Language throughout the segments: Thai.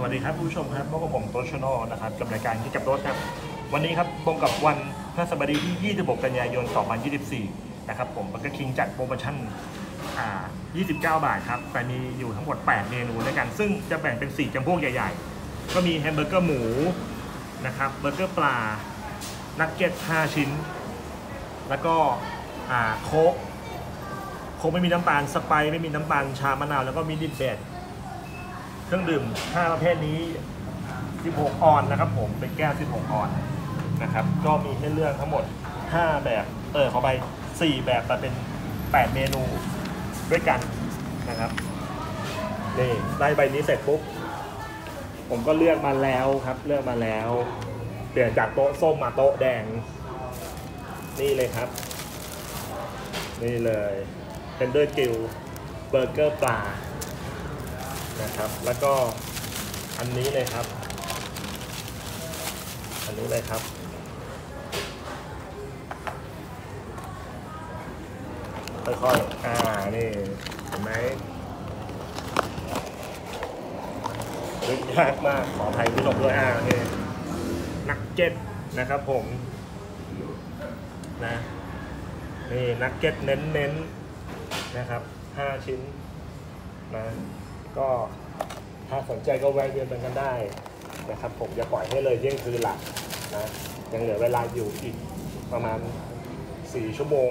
สวัสดีครับผู้ชมครับพบกับผมโตชโนนะครับกับรายการที่กับรถครับ วันนี้ครับตรงกับวันพฤหัสบดีที่ 26 กันยายน 2024 นะครับผมบักเกคิงจัดโปรโมชั่น 29 บาทครับแต่มีอยู่ทั้งหมด 8 เมนูด้วยกัน ซึ่งจะแบ่งเป็น 4จำพวกใหญ่ ๆ ก็มีแฮมเบอร์เกอร์หมูนะครับเบอร์เกอร์ปลานักเก็ต 5 ชิ้น แล้วก็โค้กโค้กไม่มีน้ำตาลสไปไม่มีน้ำตาลชามะนาวแล้วก็มีดิบเบด เครื่องดื่ม 5 ประเภทนี้ 16 ออนนะครับผม เป็นแก้ว 16 ออนนะครับ ก็มีให้เลือกทั้งหมด 5 แบบ เออขอไป 4 แบบแต่เป็น 8 เมนูด้วยกันนะครับ นี่ได้ใบนี้เสร็จปุ๊บ ผมก็เลือกมาแล้วครับ เลือกมาแล้ว เปลี่ยนจากโต๊ะส้มมาโต๊ะแดง นี่เลยครับ นี่เลย เป็นด้วยกิลเบอร์เกอร์ปลา นะครับ แล้วก็อันนี้เลยครับ อันนี้เลยครับ ค่อยๆ อ่า นี่ เห็นไหมลึกยากมาก ขออภัยผู้ชมด้วย อ่า โอเค นักเก็ตนะครับผม นะ นี่นักเก็ตเน้นๆนะครับ 5 ชิ้นนะ ก็ถ้าสนใจก็แวะเวียนกันได้นะครับ ผมจะปล่อยให้เลยเที่ยงคืนหลักนะยังเหลือเวลาอยู่อีกประมาณ 4 ชั่วโมง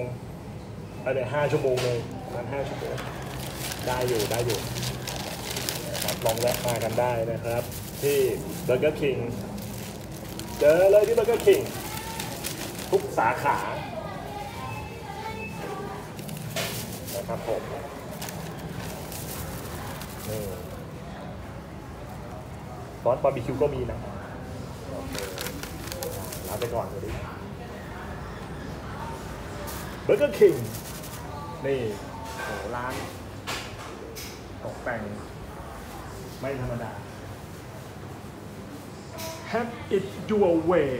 อะไรห้าชั่วโมงเลยประมาณ5ชั่วโมงได้อยู่ได้อยู่นะครับลองแวะมากันได้นะครับ ที่เบอร์เกอร์คิงเจอเลยที่เบอร์เกอร์คิงทุกสาขานะครับผม ซอสบาร์บีคิวก็มีนะลาไปก่อนเลยดิเบอร์เกอร์คิงนี่โหร้านตกแต่ง ไม่ธรรมดา Have it your way